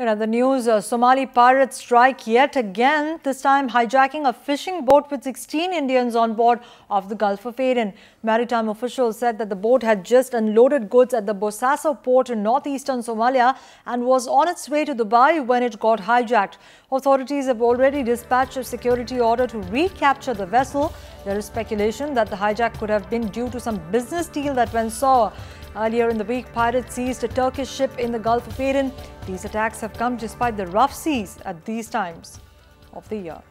Know, the news, uh, Somali pirates strike yet again, this time hijacking a fishing boat with 16 Indians on board off the Gulf of Aden. Maritime officials said that the boat had just unloaded goods at the Bossaso port in northeastern Somalia and was on its way to Dubai when it got hijacked. Authorities have already dispatched a security order to recapture the vessel. There is speculation that the hijack could have been due to some business deal that went sour. Earlier in the week, pirates seized a Turkish ship in the Gulf of Aden. These attacks have come despite the rough seas at these times of the year.